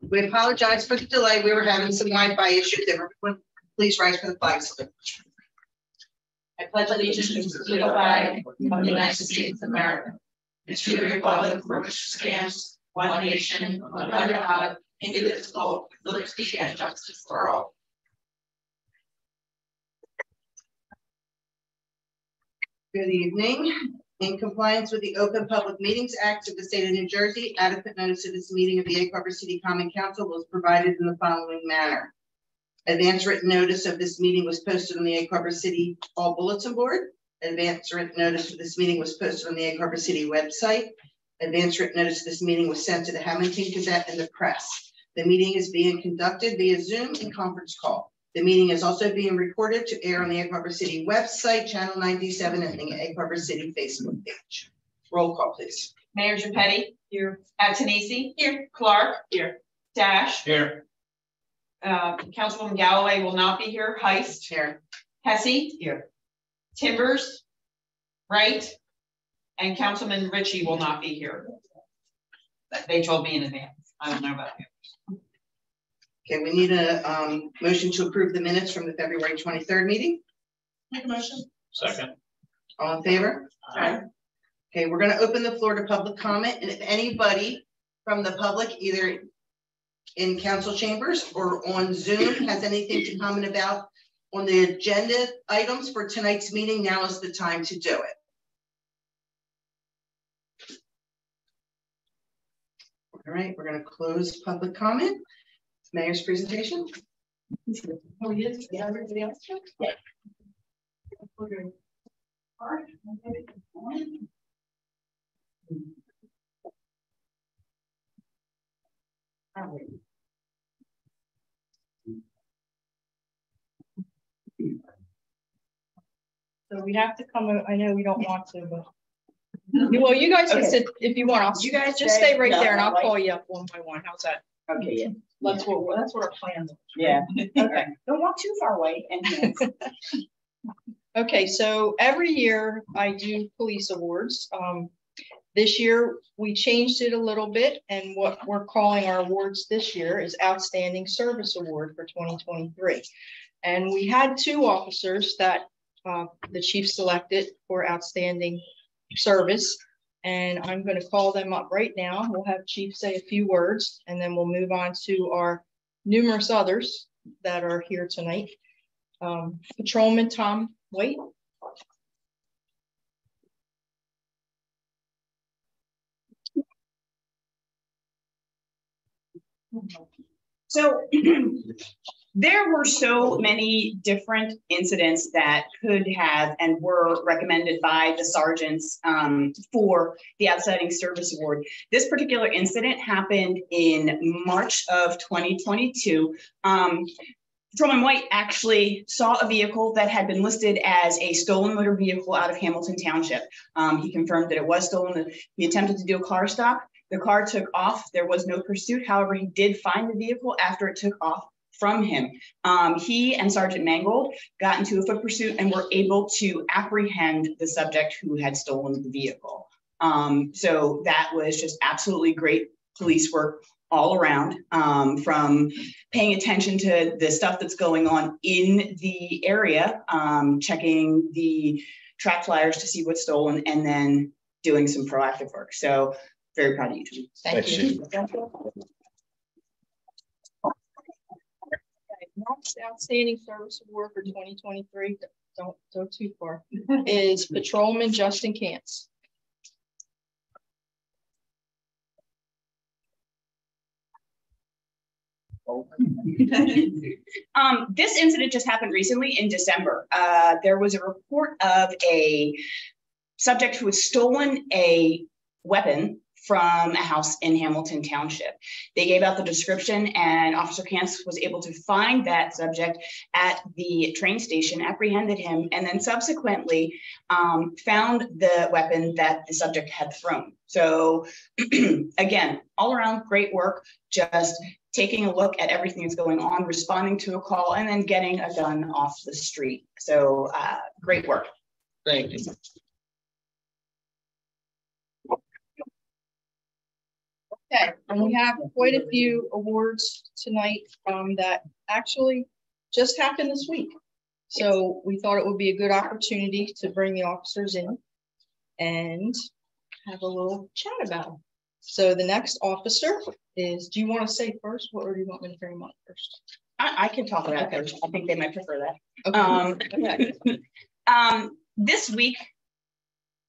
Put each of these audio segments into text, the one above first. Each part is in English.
We apologize for the delay. We were having some Wi-Fi issues. Everyone, please rise for the flag salute. I pledge allegiance to the flag of the United States of America. And to the republic for which stands one nation under God, indivisible, with liberty and justice for all. Good evening. In compliance with the Open Public Meetings Act of the State of New Jersey, adequate notice of this meeting of the Egg Harbor City Common Council was provided in the following manner. Advance written notice of this meeting was posted on the Egg Harbor City All Bulletin Board. Advance written notice of this meeting was posted on the Egg Harbor City website. Advance written notice of this meeting was sent to the Hammonton Gazette and the press. The meeting is being conducted via Zoom and conference call. The meeting is also being recorded to air on the Egg Harbor City website, channel ninety-seven, and the Egg Harbor City Facebook page. Roll call, please. Mayor Petty. Here. Antonisi. Here. Clark. Here. Dash. Here. Uh, Councilwoman Galloway will not be here. Heist. Chair. Hesse. Here. Timbers. Wright. And Councilman Ritchie will not be here. But They told me in advance. I don't know about you. Okay, we need a um motion to approve the minutes from the February twenty-third meeting. Make a motion. Second. All in favor? Aye. Okay, we're gonna open the floor to public comment, and if anybody from the public, either in council chambers or on Zoom has anything to comment about on the agenda items for tonight's meeting, now is the time to do it. All right, we're gonna close public comment. Mayor's presentation. Oh, yes, yeah, everybody else? Yeah. So we have to come, I know we don't want to, but. Well, you guys can sit if you want. I'll- You guys Just stay- stay right no, there and I'll like- call you up one by one. How's that? Okay, yeah. That's what, that's what our plan is. Yeah. Okay. Don't walk too far away and. Okay, so every year I do police awards. Um, this year we changed it a little bit and what we're calling our awards this year is Outstanding Service Award for twenty twenty-three. And we had two officers that, uh, the chief selected for outstanding service. And I'm gonna call them up right now. We'll have chief say a few words and then we'll move on to our numerous others that are here tonight. Um, Patrolman Tom Wait. So there were so many different incidents that could have and were recommended by the sergeants um, for the Outstanding Service Award. This particular incident happened in March of 2022. Um, Patrolman White actually saw a vehicle that had been listed as a stolen motor vehicle out of Hamilton Township. Um, he confirmed that it was stolen. He attempted to do a car stop. The car took off. There was no pursuit. However, he did find the vehicle after it took off from him. Um, he and Sergeant Mangold got into a foot pursuit and were able to apprehend the subject who had stolen the vehicle. Um, so that was just absolutely great police work all around um, from paying attention to the stuff that's going on in the area, um, checking the track flyers to see what's stolen, and then doing some proactive work. So very proud of you. Tom. Thank Thanks, you. Next outstanding service award for twenty twenty-three, don't go too far, is Patrolman Justin Cantz. Um, this incident just happened recently in December. Uh, there was a report of a subject who had stolen a weapon from a house in Hamilton Township. They gave out the description and Officer Cantz was able to find that subject at the train station, apprehended him, and then subsequently um, found the weapon that the subject had thrown. So again, all around great work, just taking a look at everything that's going on, responding to a call, and then getting a gun off the street. So uh, great work. Thank you. Okay, and we have quite a few awards tonight um, that actually just happened this week. So we thought it would be a good opportunity to bring the officers in and have a little chat about them. So the next officer is, do you want to say first, what or do you want me to bring them up first? I, I can talk about it. I think they might prefer that. Okay. Um, Okay. um, this week,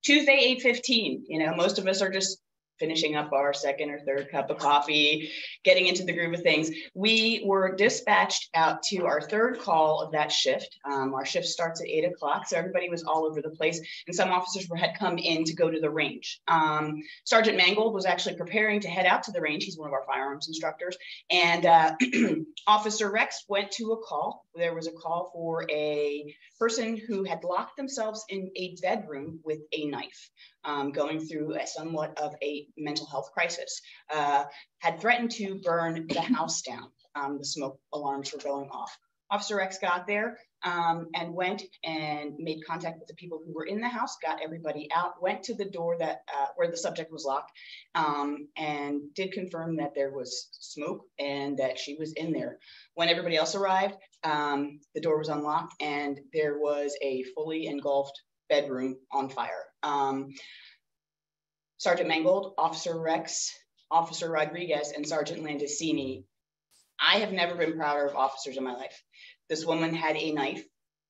Tuesday, eight fifteen, you know, most of us are just finishing up our second or third cup of coffee, getting into the groove of things. We were dispatched out to our third call of that shift. Um, our shift starts at eight o'clock, so everybody was all over the place, and some officers were had come in to go to the range. Um, Sergeant Mangold was actually preparing to head out to the range. He's one of our firearms instructors, and uh, Officer Rex went to a call. There was a call for a person who had locked themselves in a bedroom with a knife, um, going through a somewhat of a mental health crisis, uh, had threatened to burn the house down. Um, the smoke alarms were going off. Officer Rex got there um, and went and made contact with the people who were in the house, got everybody out, went to the door that uh, where the subject was locked, um, and did confirm that there was smoke and that she was in there. When everybody else arrived, um, the door was unlocked and there was a fully engulfed bedroom on fire. Um, Sergeant Mangold, Officer Rex, Officer Rodriguez, and Sergeant Landicini. I have never been prouder of officers in my life. This woman had a knife,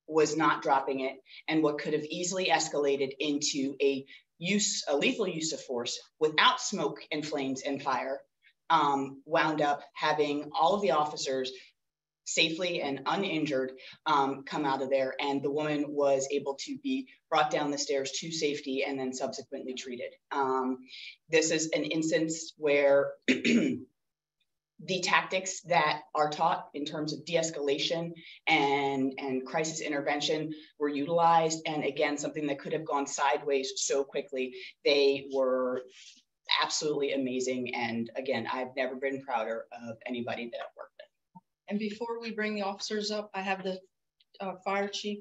was not dropping it, and what could have easily escalated into a use, a lethal use of force without smoke and flames and fire, um, wound up having all of the officers safely and uninjured um, come out of there. And the woman was able to be brought down the stairs to safety and then subsequently treated. Um, this is an instance where the tactics that are taught in terms of de-escalation and, and crisis intervention were utilized. And again, something that could have gone sideways so quickly, they were absolutely amazing. And again, I've never been prouder of anybody that I've worked with. And before we bring the officers up, I have the uh, fire chief,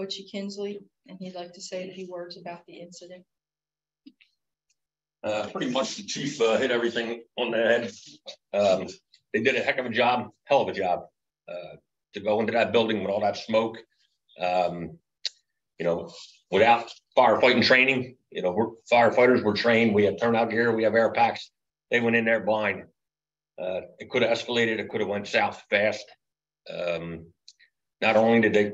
Butchie Kinsley, and he'd like to say a few words about the incident. Uh, pretty much the chief uh, hit everything on the head. Um, they did a heck of a job, hell of a job, uh, to go into that building with all that smoke. Um, you know, without firefighting training, you know, we're firefighters, we're trained, we have turnout gear, we have air packs. They went in there blind. Uh, it could have escalated, it could have went south fast. Um, not only did they,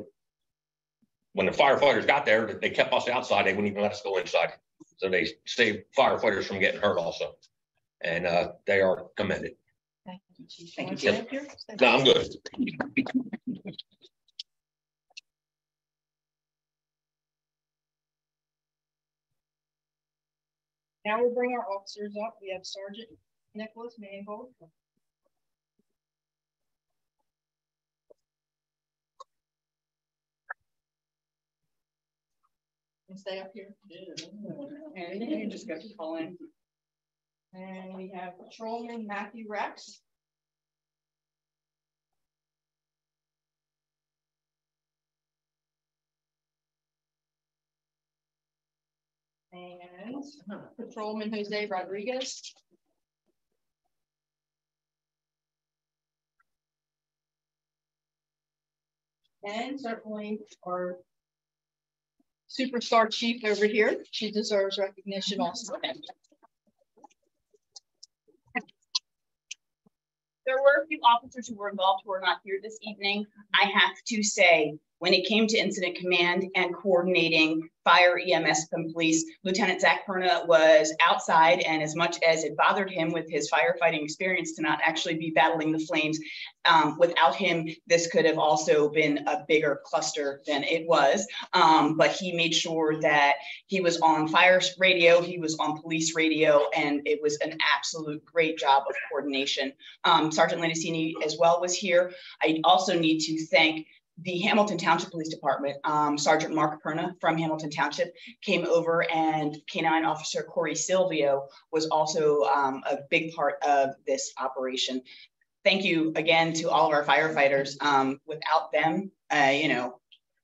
when the firefighters got there, they kept us outside, they wouldn't even let us go inside. So they saved firefighters from getting hurt also. And uh, they are commended. Thank you, Chief. Thank Want you. to stay up here? No, I'm good. Now we'll bring our officers up. We have Sergeant Nicholas Mangold. And stay up here. And you can just go to call in. And we have Patrolman Matthew Rex. And uh-huh. Patrolman Jose Rodriguez. And certainly our superstar chief over here. She deserves recognition also. There were a few officers who were involved who are not here this evening. I have to say, when it came to incident command and coordinating fire, EMS, and police, Lieutenant Zach Perna was outside, and as much as it bothered him with his firefighting experience to not actually be battling the flames, um, without him, this could have also been a bigger cluster than it was. Um, but he made sure that he was on fire radio, he was on police radio, and it was an absolute great job of coordination. Um, Sergeant Landicini as well was here. I also need to thank the Hamilton Township Police Department, um, Sergeant Mark Perna from Hamilton Township came over and K-9 Officer Corey Silvio was also um, a big part of this operation. Thank you again to all of our firefighters. Um, without them, uh, you know,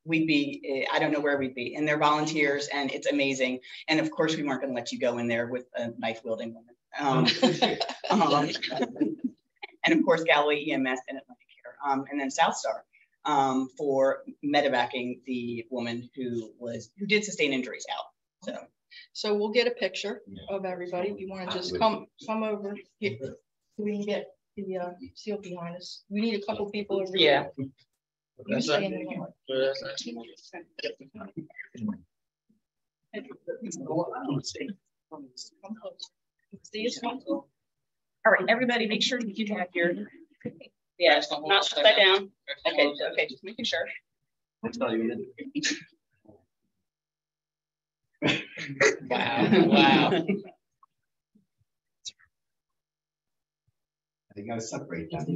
we'd be, I don't know where we'd be. And they're volunteers and it's amazing. And of course, we weren't gonna let you go in there with a knife wielding woman. Um, um, and of course, Galloway EMS and Atlantic Care, um, and then South Star um, for medevacing the woman who was who did sustain injuries out. So So we'll get a picture of everybody. You want to just come, come over. here. We can get the uh, seal behind us. We need a couple people over. yeah, here. You stay in the yard. Come close. See you soon. all right, everybody, make sure that you have your yeah, not upside down. Okay, okay, just making sure. Wow, wow. They gotta separate that.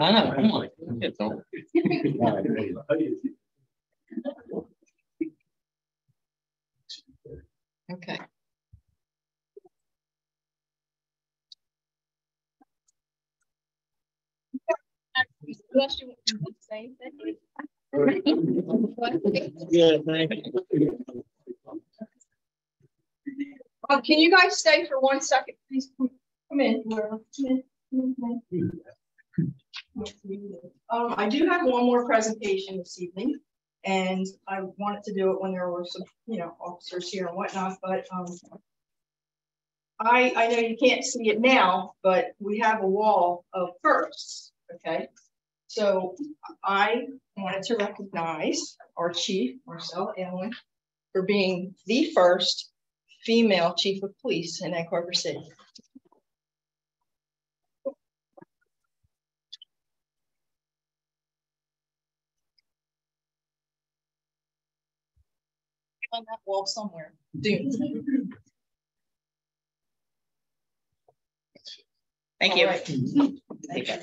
I know, come on. Get them. Okay. Yeah, thank you. Can you guys stay for one second, please? Come come in. Um, I do have one more presentation this evening, and I wanted to do it when there were some, you know, officers here and whatnot, but, um, I, I know you can't see it now, but we have a wall of firsts, okay? So I wanted to recognize our chief, Marcel Allen, for being the first female chief of police in Egg Harbor City. On that wall somewhere. Dude. Thank you. All right. Take care.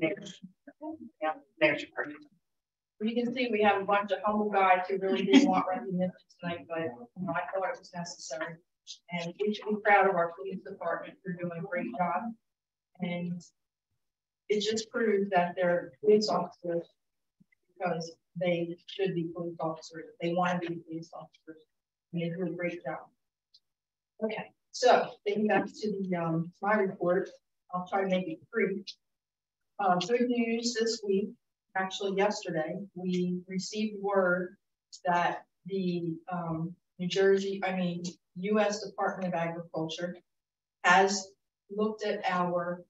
Yeah, there's your person. You can see we have a bunch of humble guys who really didn't want recognition tonight, but you know, I thought it was necessary. And we should be proud of our police department for doing a great job. And it just proves that they're police officers because they should be police officers. They want to be police officers. And they do a great job. Okay, so getting back to the um my report, I'll try to make it brief. Uh, good news this week actually yesterday, we received word that the um, New Jersey, I mean, US Department of Agriculture has looked at our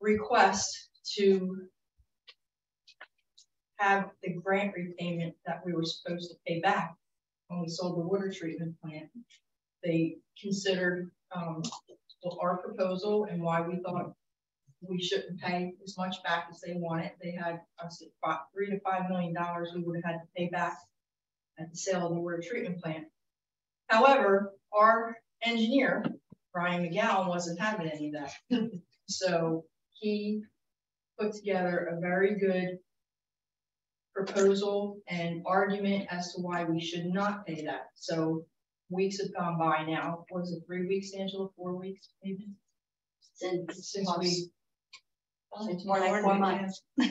request to have the grant repayment that we were supposed to pay back when we sold the water treatment plant. They considered um, our proposal and why we thought we shouldn't pay as much back as they wanted. They had us at three to five million dollars we would have had to pay back at the sale of the water treatment plant. However, our engineer, Brian McGowan, wasn't having any of that. so he put together a very good proposal and argument as to why we should not pay that. So weeks have gone by now. Was it three weeks, Angela? Four weeks, maybe? Since, Since we it's more like four months.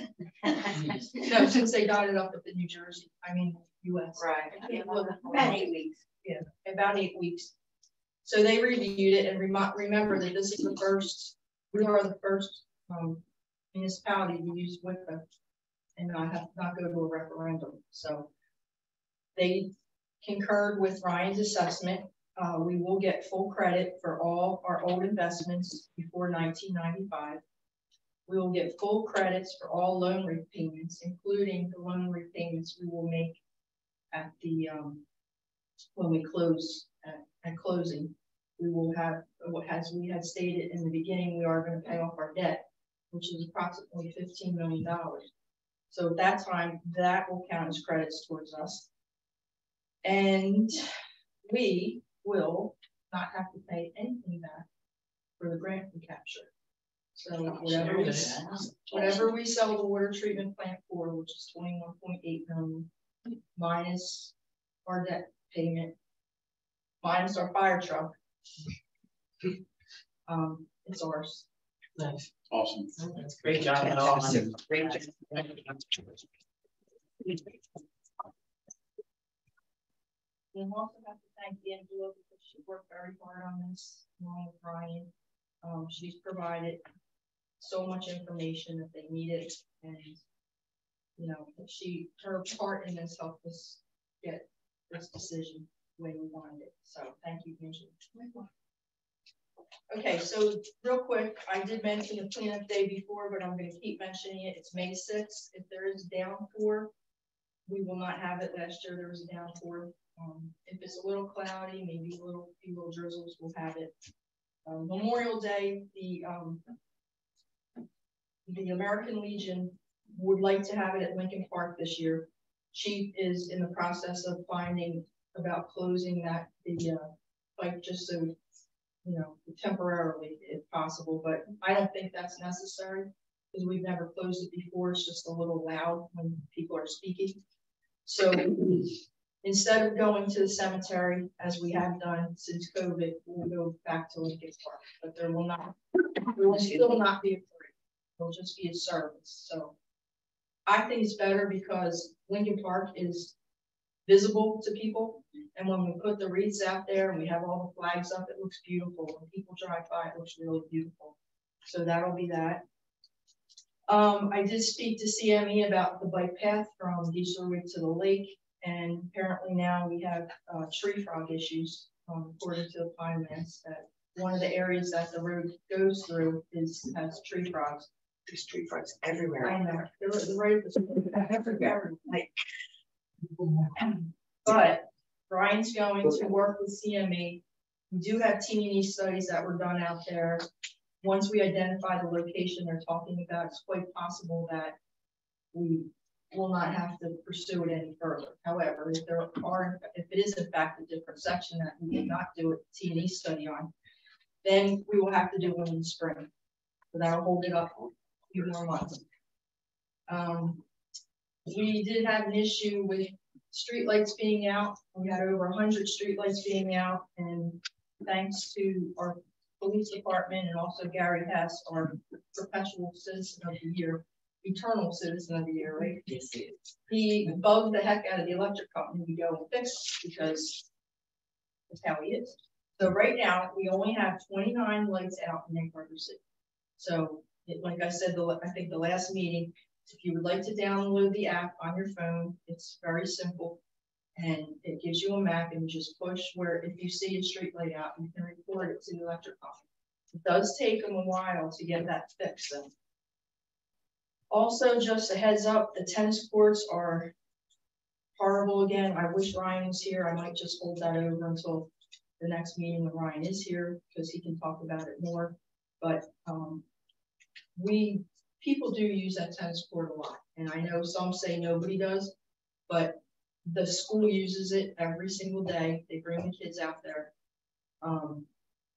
No, since they got it up at the New Jersey, I mean, US. Right. Yeah, well, About eight weeks. Yeah, about eight weeks. So they reviewed it and remi- remember that this is the first, we are the first um municipality to use WICA. And not have, not go to a referendum, so. They concurred with Ryan's assessment. Uh, we will get full credit for all our old investments before nineteen ninety-five. We will get full credits for all loan repayments, including the loan repayments we will make at the, um, when we close, at, at closing. We will have, as we had stated in the beginning, we are gonna pay off our debt, which is approximately fifteen million dollars. So at that time, that will count as credits towards us. And we will not have to pay anything back for the grant we capture. So whatever we, whatever we sell the water treatment plant for, which is twenty-one point eight million, minus our debt payment, minus our fire truck. Um, it's ours. Nice. Awesome. That's Great job. Fantastic. Great job. We also have to thank Angela because she worked very hard on this, along with Brian. Um, she's provided so much information that they needed and, you know, she, her part in this helped us get this decision the way we wanted it. So thank you, Angela. Okay, so real quick, I did mention the cleanup day before, but I'm gonna keep mentioning it. It's May sixth. If there is downpour, we will not have it. Last year there was a downpour. Um, if it's a little cloudy, maybe a little, few little drizzles, we'll have it. Um, Memorial Day, the, um, the American Legion would like to have it at Lincoln Park this year. Chief is in the process of finding about closing that, the, uh, just so, you know, temporarily if possible, but I don't think that's necessary because we've never closed it before. It's just a little loud when people are speaking. So instead of going to the cemetery as we have done since COVID, we'll go back to Lincoln Park, but there will not, there will still not be a. It'll just be a service. So I think it's better because Lincoln Park is visible to people. And when we put the wreaths out there and we have all the flags up, it looks beautiful. When people drive by, it looks really beautiful. So that'll be that. Um, I did speak to CME about the bike path from Geislerwick to the lake. And apparently now we have uh, tree frog issues, um, according to the Lands, that one of the areas that the road goes through is, has tree frogs. Tree frogs everywhere. I know, the, the road was Everywhere. like. But Brian's going to work with CME. We do have T and E studies that were done out there. Once we identify the location they're talking about, it's quite possible that we will not have to pursue it any further. However, if there are, if it is in fact a different section that we did mm-hmm. not do a T and E study on, then we will have to do one in the spring. So that'll hold it up few more months. Um, we did have an issue with streetlights being out. We had over hundred streetlights being out and thanks to our police department and also Gary Hess, our perpetual citizen of the year, eternal citizen of the year, right? Yes, it is. He bugged the heck out of the electric company to go and fix because that's how he is. So right now, we only have twenty-nine lights out in Egg Harbor City. So, like I said, the, I think the last meeting, if you would like to download the app on your phone, it's very simple. And it gives you a map and you just push where, if you see a street light out, you can report it to the electric company. It does take them a while to get that fixed though. Also, just a heads up, the tennis courts are horrible again. I wish Ryan was here. I might just hold that over until the next meeting when Ryan is here, because he can talk about it more. But, um, we, people do use that tennis court a lot, and I know some say nobody does, but the school uses it every single day. They bring the kids out there. Um,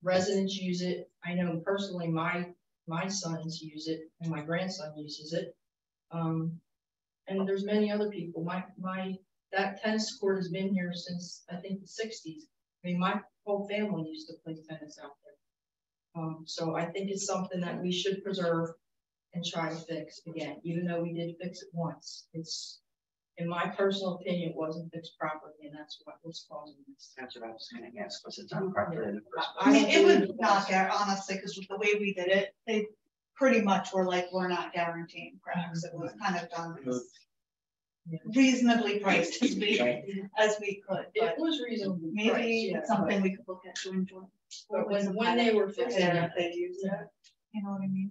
residents use it. I know personally, my, my sons use it and my grandson uses it. Um, and there's many other people. My, my, that tennis court has been here since, I think, the sixties. I mean, my whole family used to play tennis out there. Um, so I think it's something that we should preserve and try to fix again, even though we did fix it once. It's, in my personal opinion, it wasn't fixed properly, and that's what was causing this. That's what I was gonna guess, was it done properly in the first I mean, it believe would not get, honestly, because the way we did it, they pretty much were like, we're not guaranteeing cracks. It was kind of done as reasonably priced as we, as we could, It was reasonable. maybe it's something we could look at to enjoy. But when, when they were fixing And it, they used it, you know what I mean?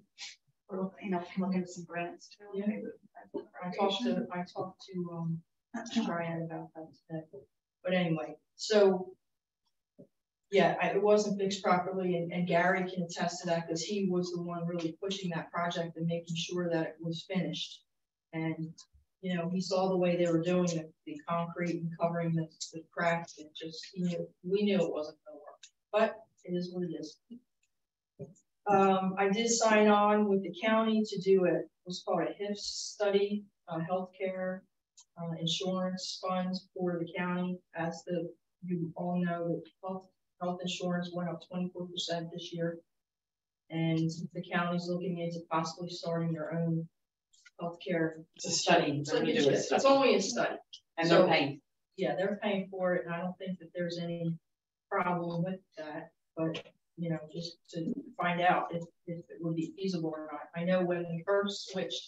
Or, you know, can look into some grants too. Yeah. I talked to, I talked to, um, Brian about that today. But anyway, so. Yeah, I, it wasn't fixed properly and, and Gary can attest to that because he was the one really pushing that project and making sure that it was finished. And you know, he saw the way they were doing the, the concrete and covering the, the cracks, and just, he knew, we knew it wasn't gonna work, but it is what it is. Um, I did sign on with the county to do a, what's called a HIF study, uh, healthcare, uh, insurance funds for the county, as the, you all know, that health, health insurance went up twenty-four percent this year. And the county's looking into possibly starting their own healthcare. It's a study. It's a it's only a study. And they're paying. Yeah, they're paying for it, and I don't think that there's any problem with that, but, you know, just to find out if, if it would be feasible or not. I know when we first switched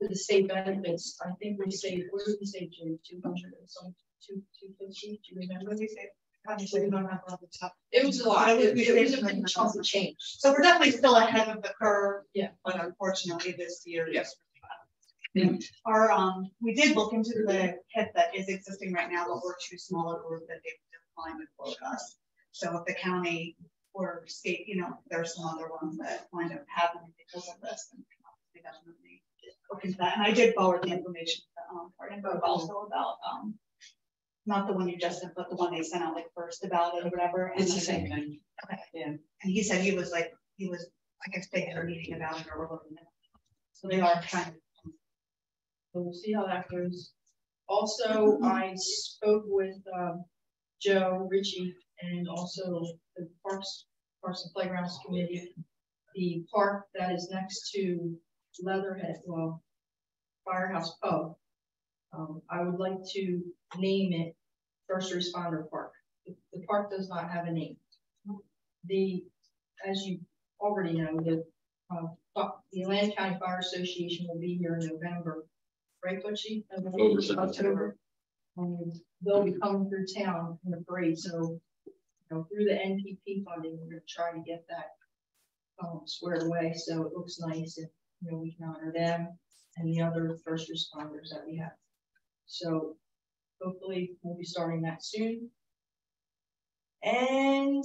to the state benefits, I think we saved, where did we save, two hundred and some, two, two fifty, do you remember? What did you say? Obviously, we don't have a lot of top. It was a lot, it be it was a big chunk of change. So we're definitely still ahead of the curve. Yeah. But unfortunately, this year. Yes. Our, um, we did look into the hit that is existing right now, but we're too small a group that they declined to quote us. So if the county or state, you know, there's some other ones that wind up happening because of this, then we definitely look into that. And I did forward the information, to, um, for info also about, um, not the one you just sent, but the one they sent out like first about it or whatever. and It's the same thing. Okay. Yeah. And he said he was like, he was, I guess they had a meeting about it or we're looking at. it. So they are trying to. So we'll see how that goes. Also, I spoke with, um, Joe Ritchie and also the Parks, Parks and Playgrounds Committee. The park that is next to Leatherhead, well, Firehouse Pub. Um, I would like to name it First Responder Park. The- The park does not have a name. The, as you already know, the, uh, the Atlantic County Fire Association will be here in November. Right, Butchie? October. October. Um, they'll be coming through town in the parade, so, you know, through the NPP funding, we're gonna try to get that um, squared away, so it looks nice and, you know, we can honor them and the other first responders that we have. So hopefully we'll be starting that soon. And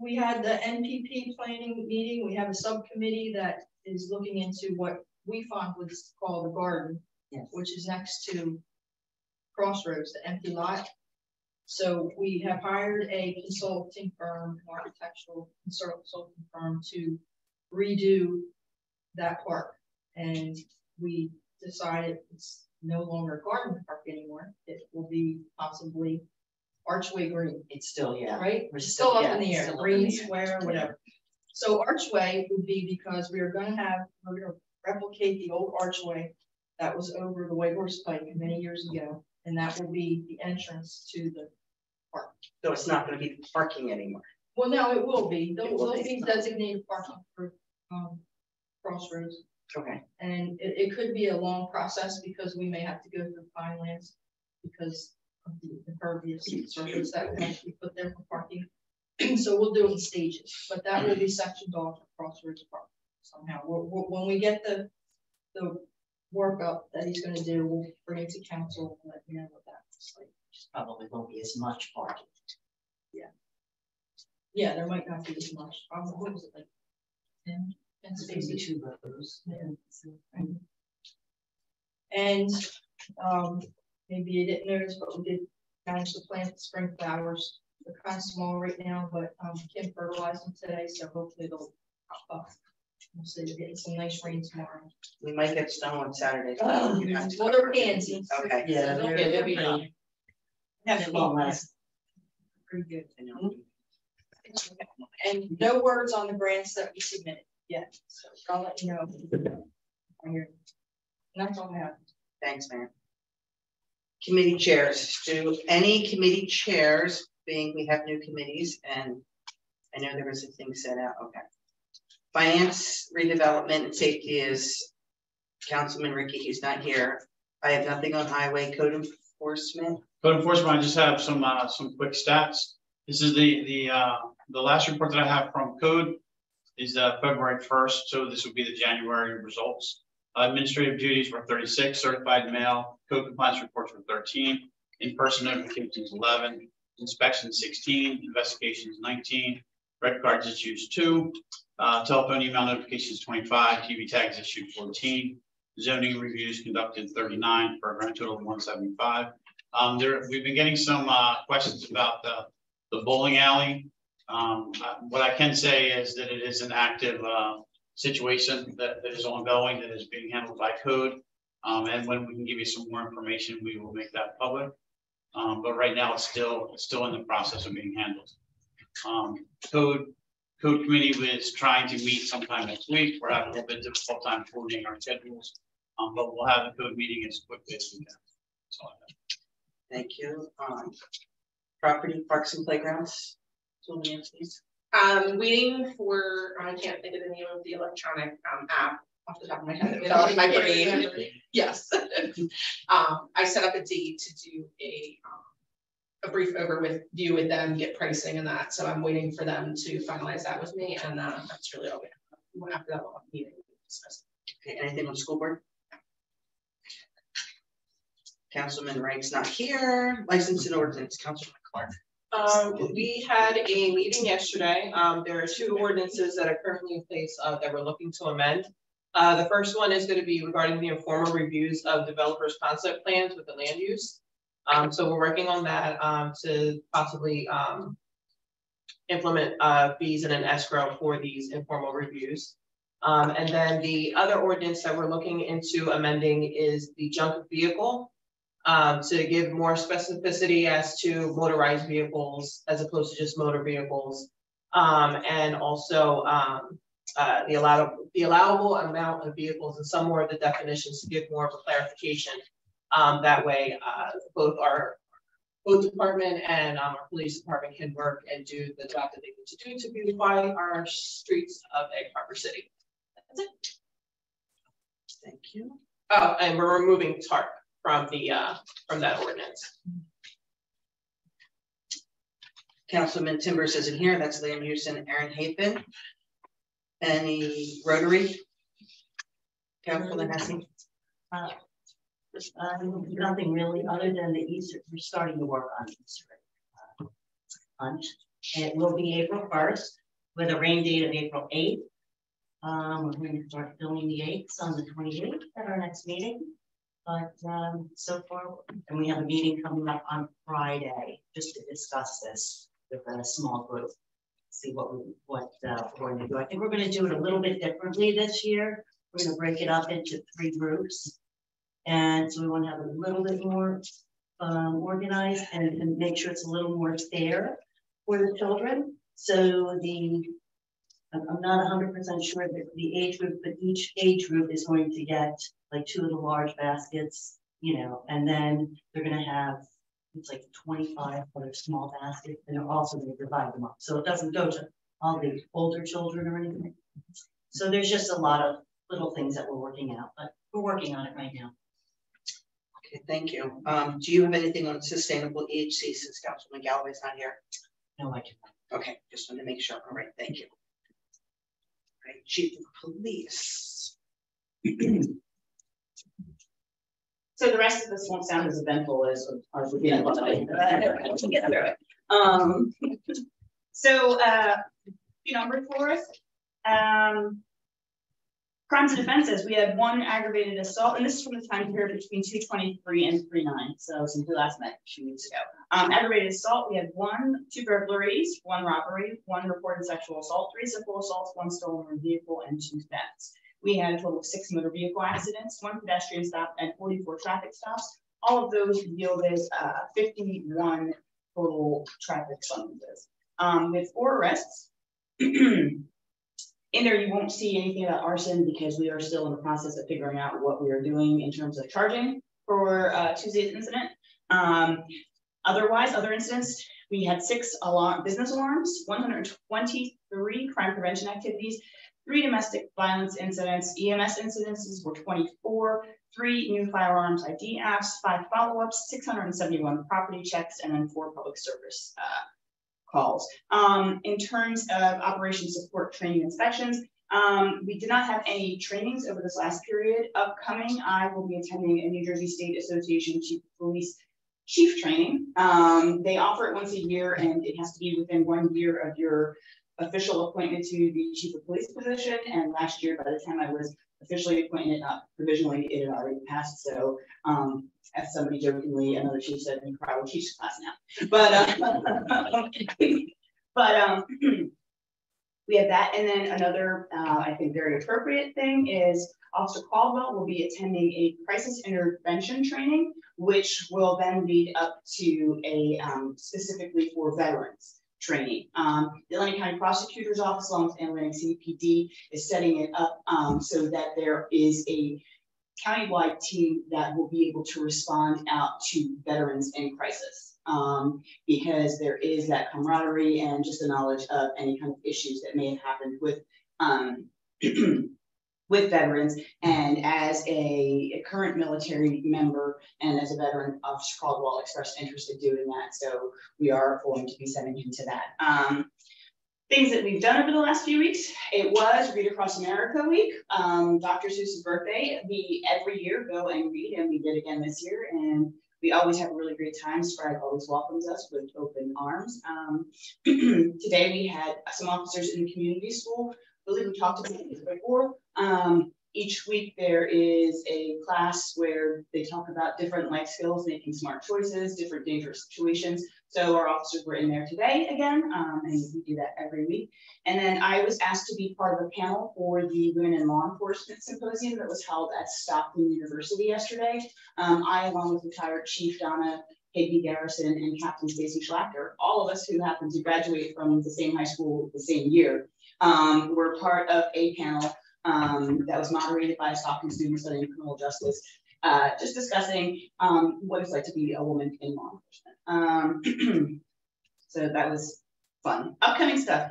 we had the NPP planning meeting. We have a subcommittee that is looking into what we found was called the garden, Yes. which is next to Crossroads, the empty lot. So we have hired a consulting firm, an architectural consulting firm to redo that park. And we decided it's no longer a garden park anymore. It will be possibly Archway Green, It's still, yeah. right? We're It's still up yeah, in the air, still up in green the air. square, whatever. So Archway would be because we are gonna have, we're gonna replicate the old archway that was over the White Horse Pike many years ago, and that will be the entrance to the park. So it's not gonna be parking anymore. well, no, it will be. It There'll, will there'll be. designated parking for, um, Crossroads. Okay. And it, it could be a long process because we may have to go through Pinelands because of the impervious surface that we have to put there for parking. So we'll do it in stages, but that will be sectioned off at Crossroads Park somehow. We'll, we'll- when we get the, the work up that he's gonna do, we'll bring it to council and let you know what that looks like. Probably won't be as much parking. Yeah, Yeah, there might not be as much, um, what was it like? Ten, ten It's gonna spaces? two rows. Yeah. And, um, maybe you didn't notice, but we did manage to plant the spring flowers. They're kind of small right now, but, um, Kim fertilized them today, so hopefully they'll pop up. We'll see, we're getting some nice rain tomorrow. We might get snow on Saturday. Um, You have to well, they're cover it. pansies. Okay. Yeah, they'll they're- they'll be they're fine. Have It to won't last. Pretty good. you know. And no words on the grants that we submitted yet, so I'll let you know. I hear. And that's all I have. Thanks, man. Committee chairs, do any committee chairs, being we have new committees and I know there was a thing set out, okay. Finance, redevelopment and safety is Councilman Ritchie, he's not here. I have nothing on highway code enforcement. Code enforcement, I just have some, uh, some quick stats. This is the, the, uh, the last report that I have from code is, uh, February first, so this will be the January results. Administrative duties were thirty-six, certified mail, code compliance reports were thirteen, in-person notifications eleven, inspections sixteen, investigations nineteen, red cards issued two, uh, telephone email notifications twenty-five, TV tags issued fourteen, zoning reviews conducted thirty-nine for a grand total of one seventy-five. Um, there, we've been getting some, uh, questions about the, the bowling alley. Um, what I can say is that it is an active, uh, situation that, that is ongoing, that is being handled by code. Um, and when we can give you some more information, we will make that public. Um, but right now, it's still, it's still in the process of being handled. Um, code, code committee was trying to meet sometime next week. We're having a little bit of difficult time coordinating our schedules. Um, but we'll have the code meeting as quickly as we can. That's all I have. Thank you. Um, property, parks and playgrounds. So Nancy's. Um, waiting for, I can't think of the name of the electronic um app off the top of my head, it's on my brain. Yes. Um, I set up a date to do a um. A brief over with view with them, get pricing and that, so I'm waiting for them to finalize that with me and uh that's really all we have. After that, we'll have a meeting. to discuss. Okay, anything on the school board? Councilman Rank's not here. License and ordinance, Councilman Clark. Um, we had a meeting yesterday. Um, there are two ordinances that are currently in place, uh, that we're looking to amend. Uh, the first one is gonna be regarding the informal reviews of developers' concept plans with the land use. Um, so we're working on that, um, to possibly, um, implement, uh, fees and an escrow for these informal reviews. Um, and then the other ordinance that we're looking into amending is the junk vehicle um, to give more specificity as to motorized vehicles as opposed to just motor vehicles. Um, and also, uh, the allowed, the allowable amount of vehicles and some more of the definitions to give more of a clarification. Um, that way, uh, both our, both department and, um, our police department can work and do the job that they need to do to beautify our streets of Egg Harbor City. That's it. Thank you. Oh, and we're removing TARP from the, uh, from that ordinance. Councilman Timbers isn't here. That's Liam Houston, Aaron Haven. Any Rotary? Councilman Hesse? Uh, nothing really other than the Easter, we're starting to work on Easter. uh, it will be April first with a rain date of April eighth. Um, we're going to start filming the eighths on the twenty eighth at our next meeting. But um, so far, and we have a meeting coming up on Friday just to discuss this with a small group. See what we, what uh, we're going to do. I think we're going to do it a little bit differently this year. We're going to break it up into three groups. And so we want to have a little bit more um, organized and, and make sure it's a little more fair for the children. So the, I'm not hundred percent sure that the age group, but each age group is going to get like two of the large baskets, you know, and then they're gonna have, it's like twenty-five other small baskets, and they're also gonna divide them up. So it doesn't go to all the older children or anything. So there's just a lot of little things that we're working out, but we're working on it right now. Okay, thank you. Um, do you have anything on sustainable EHC since Councilman Galloway's not here? No, I can. Okay, just want to make sure. All right, thank you. All right, Chief of Police. So the rest of this won't sound as eventful as ours would be. I can get through it. Um, so, uh, you know, number four, um, crimes and offenses, we had one aggravated assault, and this is from the time period between two twenty-three and three nine, so since we last met a few weeks ago. Um, aggravated assault, we had one, two burglaries, one robbery, one reported sexual assault, three simple assaults, one stolen vehicle, and two thefts. We had a total of six motor vehicle accidents, one pedestrian stop, and forty-four traffic stops. All of those yielded uh, fifty-one total traffic summonses. Um, with four arrests. In there, you won't see anything about arson because we are still in the process of figuring out what we are doing in terms of charging for uh, Tuesday's incident. Um, otherwise, other incidents, we had six alarm business alarms, 123 crime prevention activities, three domestic violence incidents, EMS incidences were 24, three new firearms ID apps, five follow-ups, 671 property checks, and then four public service uh, Um, in terms of operation support training inspections, um, we did not have any trainings over this last period. Upcoming, I will be attending a New Jersey State Association Chief of Police chief training. Um, they offer it once a year and it has to be within one year of your official appointment to the chief of police position. And last year, by the time I was officially appointed, not provisionally, it had already passed. So, um, as somebody jokingly, another chief said, you probably teach the class now. But, uh, but, um, we have that. And then another, uh, I think very appropriate thing is Officer Caldwell will be attending a crisis intervention training, which will then lead up to a um, specifically for veterans training. Um, the Atlantic County Prosecutor's Office, along with Atlantic CPD, is setting it up um, so that there is a countywide team that will be able to respond out to veterans in crisis. Um, because there is that camaraderie and just the knowledge of any kind of issues that may have happened with um, with veterans. And as a, a, current military member and as a veteran, Officer Caldwell expressed interest in doing that. So we are going to be sending him to that. Um, things that we've done over the last few weeks. It was Read Across America Week, um, Dr. Seuss's birthday. We every year go and read, and we did again this year. And we always have a really great time. Sprague always welcomes us with open arms. Um, today we had some officers in the community school believe we talked about this before. Um, each week there is a class where they talk about different life skills, making smart choices, different dangerous situations. So our officers were in there today again, um, and we do that every week. And then I was asked to be part of a panel for the Women in Law Enforcement Symposium that was held at Stockton University yesterday. Um, I, along with retired Chief Donna Higby Garrison and Captain Stacy Schlachter, all of us who happened to graduate from the same high school the same year, um, were part of a panel um, that was moderated by a Stockton student studying criminal justice, uh, just discussing um, what it's like to be a woman in law enforcement. Um, so that was fun. Upcoming stuff.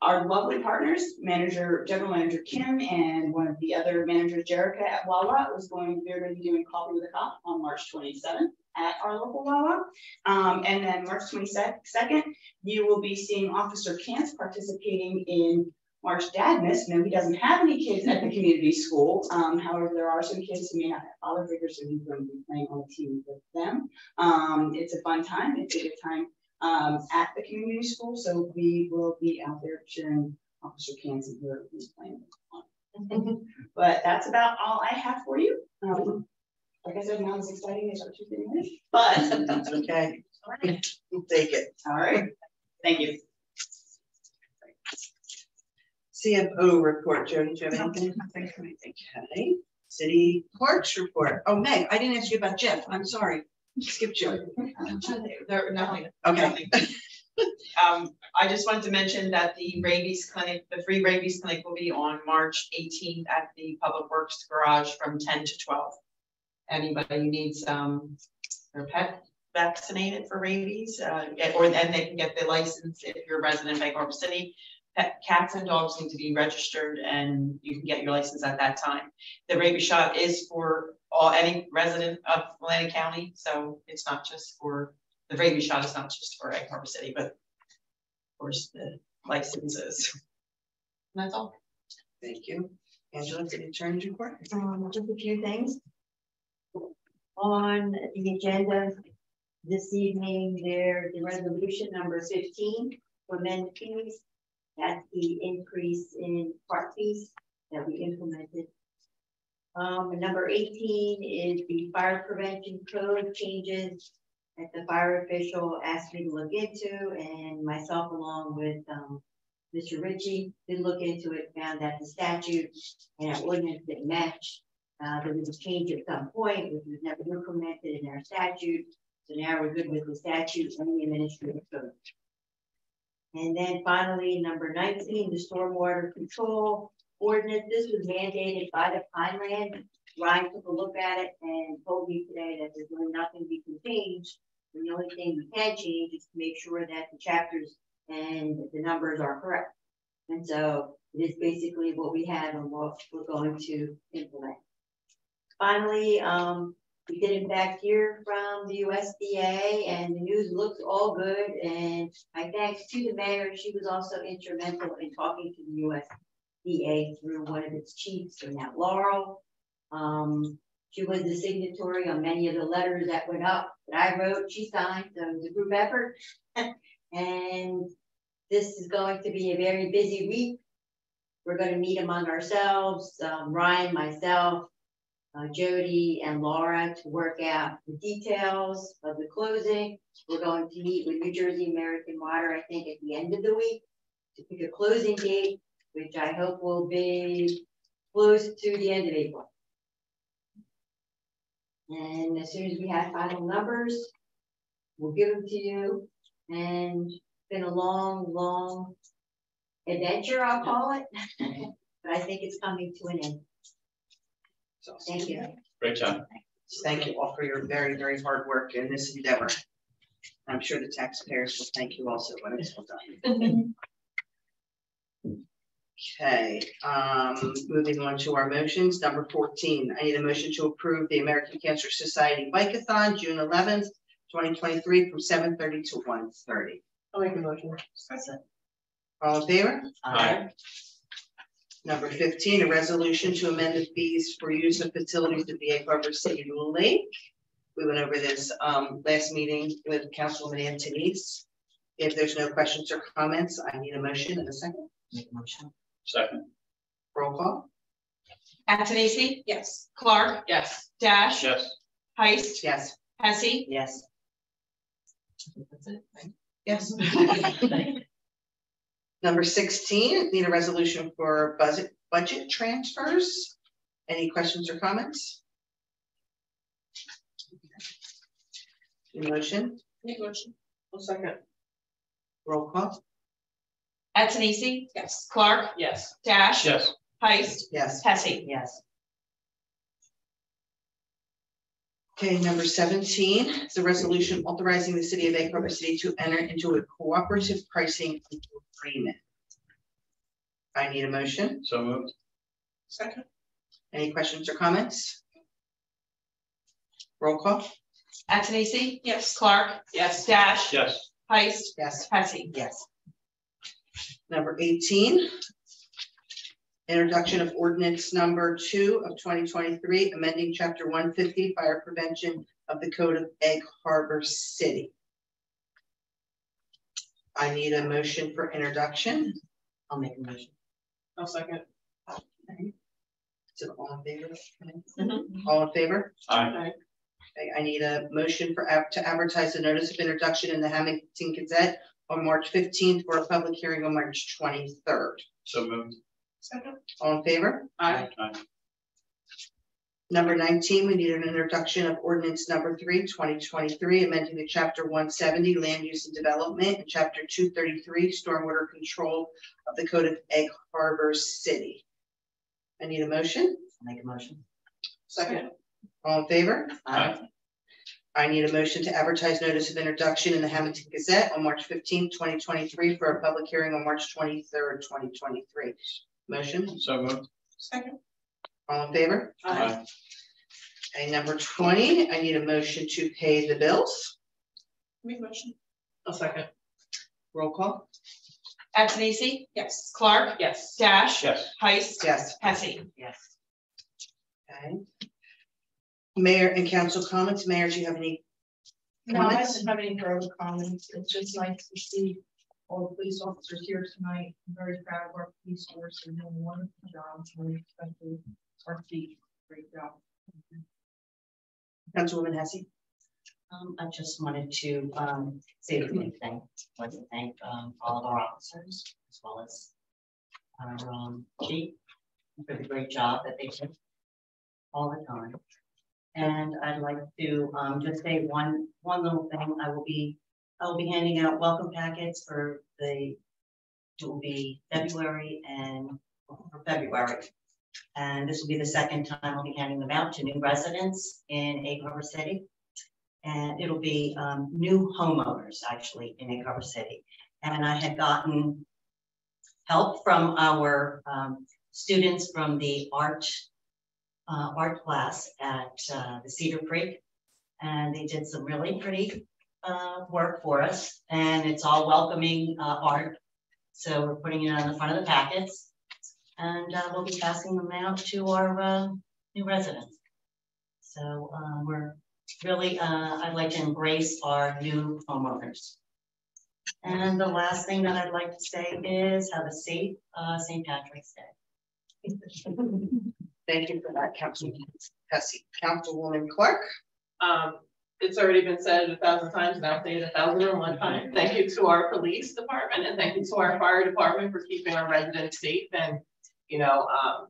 Our lovely partners, manager, general manager Kim, and one of the other managers, Jerica at Wawa, was going. They're going to be doing coffee with a cop on March 27th at our local Wawa. Um, and then March 22nd, you will be seeing Officer Kantz participating in March Dadness. No, he doesn't have any kids at the community school. Um, however, there are some kids who may not have father figures, so he's going to be playing on the team with them. Um, it's a fun time. It's a good time um, at the community school. So we will be out there cheering Officer whoever he's playing with. but that's about all I have for you. Like I said, not as exciting as our Tuesday night, but That's okay. We'll take it. all right. Thank you. CFO report, Jody, do you have anything? Okay, city clerk's report. Oh, Meg, I didn't ask you about Jeff. I'm sorry. Skip Joe. There, nothing. Okay. Um, I just wanted to mention that the rabies clinic, the free rabies clinic will be on March eighteenth at the Public Works Garage from ten to twelve. Anybody who needs, um, their pet vaccinated for rabies, uh, or then they can get the license if you're a resident of Bangor City. Pet, cats and dogs need to be registered and you can get your license at that time. The rabies shot is for all, any resident of Atlantic County, so it's not just for, the rabies shot is not just for Egg Harbor City, but of course the licenses. And that's all. Thank you. Angela, city attorney's report. Um, just a few things. On the agenda this evening, there the resolution number fifteen for amend fees. That's the increase in park fees that we implemented. Um, number eighteen is the fire prevention code changes that the fire official asked me to look into and myself along with, um, Mr. Ritchie did look into it, found that the statute and ordinance didn't match. Uh, there was a change at some point, which was never implemented in our statute. So now we're good with the statute and the administrative code. And then finally, number nineteen, the stormwater control ordinance. This was mandated by the Pineland. Ryan took a look at it and told me today that there's really nothing we can change. The only thing we can change is to make sure that the chapters and the numbers are correct. And so it is basically what we have and what we're going to implement. Finally, um, we did in fact hear from the USDA and the news looks all good. And my thanks to the mayor, she was also instrumental in talking to the USDA through one of its chiefs, that Laurel. Um, she was the signatory on many of the letters that went up that I wrote, she signed, so it was a group effort. and this is going to be a very busy week. We're going to meet among ourselves, um, Ryan, myself, uh, Jody, and Laura to work out the details of the closing. We're going to meet with New Jersey American Water, I think, at the end of the week to pick a closing date, which I hope will be close to the end of April. And as soon as we have final numbers, we'll give them to you. And it's been a long, long adventure, I'll call it. but I think it's coming to an end. Thank you. Great job. Thank you all for your very, very hard work in this endeavor. I'm sure the taxpayers will thank you also when it's all done. Okay, um, moving on to our motions, number fourteen, I need a motion to approve the American Cancer Society Bike-a-thon, June eleventh, twenty twenty-three, from seven thirty to 1:30. I'll make a motion. All in favor? Aye. Number fifteen, a resolution to amend the fees for use of facilities at the Egg Harbor City Lake. We went over this, um, last meeting with Councilwoman Antonisi. If there's no questions or comments, I need a motion and a second. Make a motion. Second. Roll call. Antonisi? Yes. Clark? Yes. Dash? Yes. Heist? Yes. Hesse? Yes. Yes. Number sixteen, need a resolution for budget, budget transfers. Any questions or comments? Motion, Make motion. I'll second. roll call. Antonisi? Yes. Clark? Yes. Dash? Yes. Heist? Yes. Hesse? Yes. Okay, number seventeen, is a resolution authorizing the city of Egg Harbor City to enter into a cooperative pricing agreement. I need a motion. So moved. Second. Any questions or comments? Roll call. Antonisi? Yes. Clark? Yes. Dash? Yes. Heist? Yes. Hesse? Yes. Number eighteen. Introduction of ordinance number two of twenty twenty-three, amending chapter one fifty fire prevention of the code of Egg Harbor City. I need a motion for introduction. I'll make a motion. I'll second. So all in favor? Mhm. All in favor? Aye. Okay, I need a motion for, to advertise the notice of introduction in the Hammonton Gazette on March fifteenth for a public hearing on March twenty-third. So moved. Second. All in favor? Aye. Aye. Number nineteen, we need an introduction of ordinance number three, 2023, amending the chapter one seventy, land use and development, and chapter two thirty-three, stormwater control of the code of Egg Harbor City. I need a motion. I'll make a motion. Second. All in favor? Aye. I need a motion to advertise notice of introduction in the Hammonton Gazette on March fifteenth, twenty twenty-three, for a public hearing on March twenty-third, twenty twenty-three. Motion, So moved. Second. all in favor? Aye. Okay, number twenty, I need a motion to pay the bills. Make a motion. I'll second. Roll call. Antonisi? Yes. Clark? Yes. Dash? Yes. Heist? Yes. Hesse? Yes. Okay. Mayor and council comments. Mayor, do you have any? No, I comments? don't have any further comments. It's just nice to see all the police officers here tonight. I'm very proud of our police force and doing a wonderful job, and especially our chief. Great job. Councilwoman Hesse? Um, I just wanted to, um, say the same thing, like to thank, um, all of our officers as well as our, um, chief for the great job that they do all the time. And I'd like to, um, just say one, one little thing, I will be, I will be handing out welcome packets for the, it will be February and, for February. And this will be the second time I'll be handing them out to new residents in Egg Harbor City. And it'll be um, new homeowners actually in Egg Harbor City. And I had gotten help from our um, students from the art, uh, art class at uh, the Cedar Creek. And they did some really pretty uh, work for us and it's all welcoming uh, art. So we're putting it on the front of the packets. And uh, we'll be passing them out to our uh, new residents. So uh, we're really, uh, I'd like to embrace our new homeowners. And the last thing that I'd like to say is have a safe uh, St. Patrick's Day. Thank you for that, Councilwoman Hesse. Councilwoman Clark? Um, it's already been said a thousand times, and I'll say it a thousand and one times. Thank you to our police department and thank you to our fire department for keeping our residents safe and, you know, um,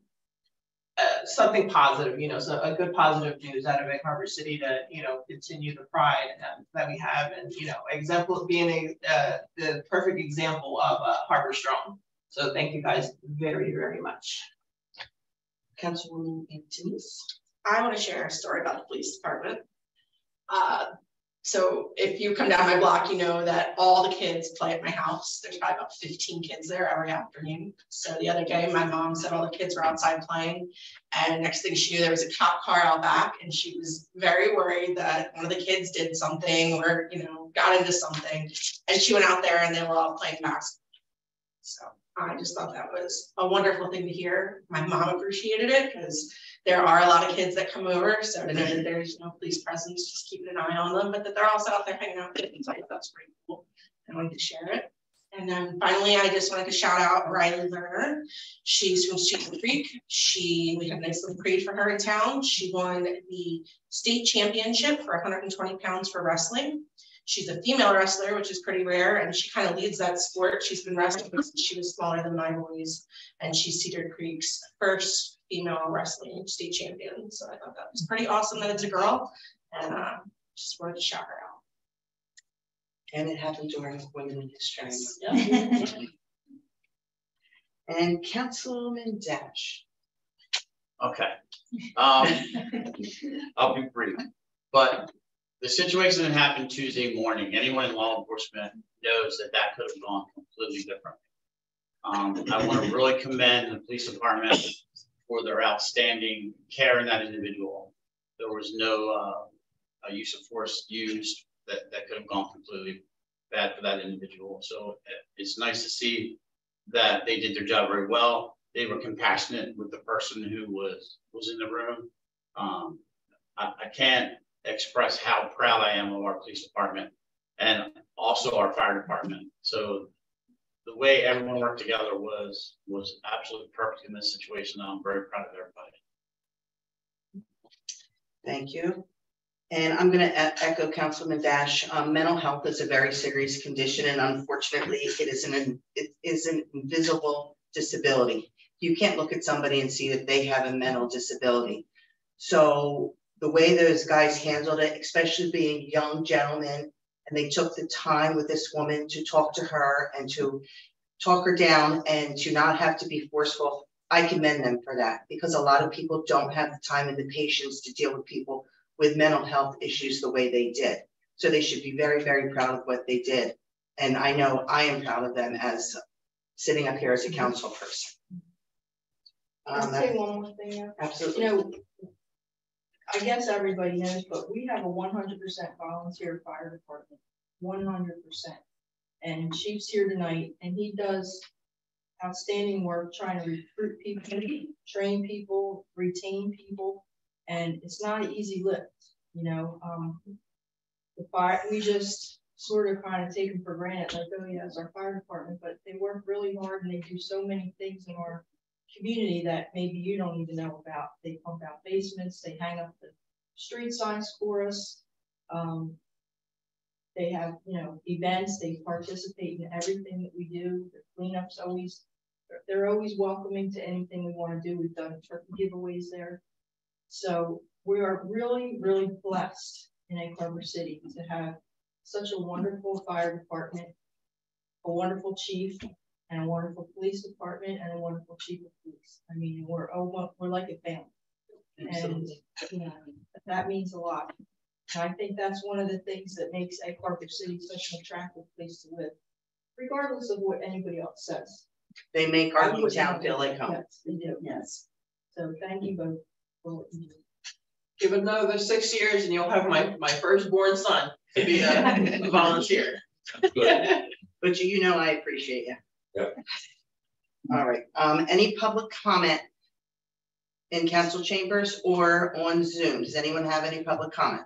uh, something positive, you know, so a good positive news out of Egg Harbor City to, you know, continue the pride um, that we have and, you know, example being a, uh, the perfect example of uh, Harbor Strong. So thank you guys very, very much. Councilwoman Antonis? I want to share a story about the police department. Uh, so if you come down my block, you know that all the kids play at my house. There's probably about 15 kids there every afternoon. So the other day, my mom said all the kids were outside playing. And next thing she knew, there was a cop car out back. And she was very worried that one of the kids did something or, you know, got into something. And she went out there and they were all playing basketball. So I just thought that was a wonderful thing to hear. My mom appreciated it because there are a lot of kids that come over. So to know that there's no police presence, just keeping an eye on them, but that they're also out there hanging out thought that's pretty cool. I wanted to share it. And then finally, I just wanted to shout out Riley Lerner. She's from Cedar Creek. She, we have a nice little parade for her in town. She won the state championship for 120 pounds for wrestling. She's a female wrestler, which is pretty rare, and she kind of leads that sport. She's been wrestling since she was smaller than my boys, and she's Cedar Creek's first female wrestling state champion. So I thought that was pretty awesome that it's a girl, and uh, just wanted to shout her out. And it happened during Women in History. Yes. And Councilwoman Dash? Okay. Um, I'll be brief, but the situation that happened Tuesday morning, anyone in law enforcement knows that that could have gone completely differently. Um, I want to really commend the police department for their outstanding care in that individual. There was no uh, use of force used that, that could have gone completely bad for that individual. So it's nice to see that they did their job very well. They were compassionate with the person who was was in the room. Um, I, I can't express how proud I am of our police department and also our fire department. So the way everyone worked together was was absolutely perfect in this situation. I'm very proud of everybody. Thank you. And I'm going to echo Councilman Dash. Um, mental health is a very serious condition, and unfortunately, it is an it is an invisible disability. You can't look at somebody and see that they have a mental disability. So the way those guys handled it, especially being young gentlemen, and they took the time with this woman to talk to her and to talk her down and to not have to be forceful. I commend them for that because a lot of people don't have the time and the patience to deal with people with mental health issues the way they did. So they should be very, very proud of what they did. And I know I am proud of them as sitting up here as a council person. Um, I'll say one more thing. Absolutely. You know, I guess everybody knows, but we have a 100% volunteer fire department, 100%. And Chief's here tonight, and he does outstanding work trying to recruit people, train people, retain people, and it's not an easy lift. You know, um, the fire we just sort of kind of take them for granted, like oh yeah, it's our fire department, but they work really hard and they do so many things in our community that maybe you don't even know about. They pump out basements, they hang up the street signs for us. Um, they have, you know, events, they participate in everything that we do. The cleanups always, they're always welcoming to anything we want to do. We've done turkey giveaways there. So we are really, really blessed in Egg Harbor City to have such a wonderful fire department, a wonderful chief, and a wonderful police department and a wonderful chief of police. I mean, we're oh, we're like a family, and you know that means a lot. And I think that's one of the things that makes Egg Harbor City such an attractive place to live, regardless of what anybody else says. They make our new town feel like home. Yes, they do. Yes. So thank you both for what you do. Give it another six years and you'll have my, my firstborn son to be a, a volunteer. But you, you know I appreciate you. Yep. All right, um, any public comment in council chambers or on Zoom? Does anyone have any public comment?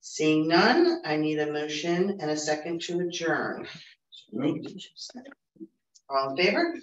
Seeing none, I need a motion and a second to adjourn. All in favor?